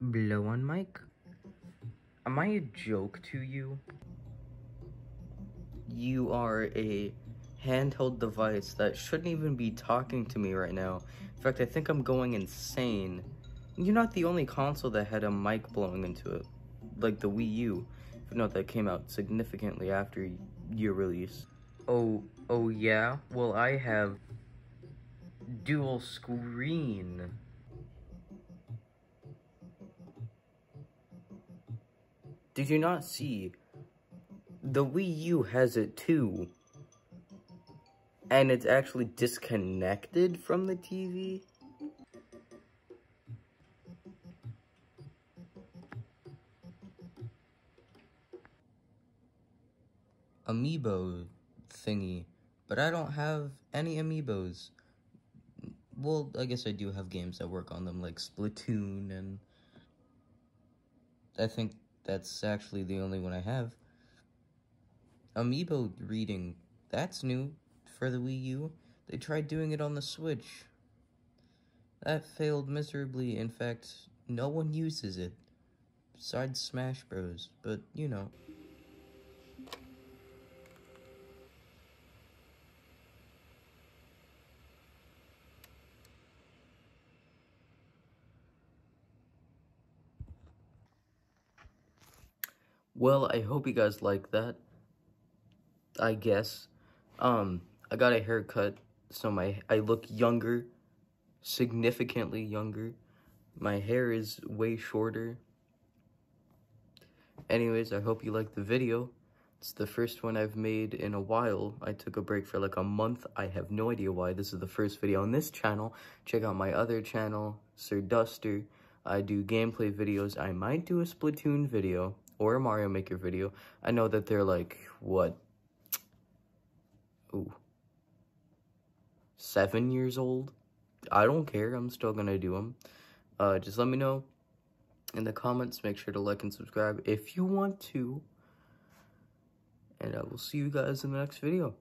Blow on mic? Am I a joke to you? You are a handheld device that shouldn't even be talking to me right now. In fact, I think I'm going insane. You're not the only console that had a mic blowing into it, like the Wii U. No, that came out significantly after your release. Oh, oh yeah? Well, I have dual screen. Did you not see? The Wii U has it too. And it's actually disconnected from the TV? Amiibo thingy. But I don't have any amiibos. Well, I guess I do have games that work on them, like Splatoon, and I think that's actually the only one I have. Amiibo reading, that's new for the Wii U. They tried doing it on the Switch. That failed miserably. In fact, no one uses it. Besides Smash Bros. But, you know. Well, I hope you guys like that. I guess. Um, I got a haircut, so my I look younger, significantly younger. My hair is way shorter. Anyways, I hope you liked the video. It's the first one I've made in a while. I took a break for like a month. I have no idea why. This is the first video on this channel. Check out my other channel, Sir Duster. I do gameplay videos. I might do a Splatoon video or a Mario Maker video. I know that they're like, what? Ooh. Seven years old? I don't care. I'm still gonna do them. Uh, just let me know in the comments. Make sure to like and subscribe if you want to. And I will see you guys in the next video.